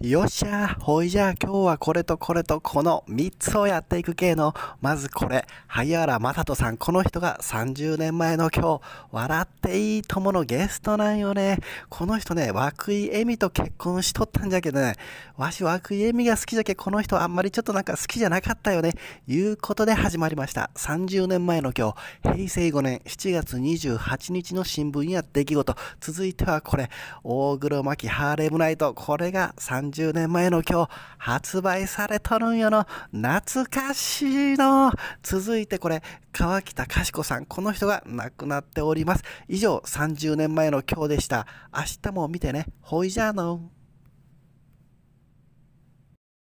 よっしゃほいじゃあ今日はこれとこれとこの3つをやっていく系の、まずこれ、萩原正人さん、この人が30年前の今日、笑っていい友のゲストなんよね。この人ね、涌井恵美と結婚しとったんじゃけどね、わし涌井恵美が好きじゃけ、この人あんまりちょっとなんか好きじゃなかったよね。いうことで始まりました。30年前の今日、平成5年7月28日の新聞や出来事。続いてはこれ、大黒摩季ハーレムナイト。これが30 30年前の今日、発売されとるんよの。懐かしいの。続いてこれ、川北かしこさん。この人が亡くなっております。以上、30年前の今日でした。明日も見てね。ほいじゃあの。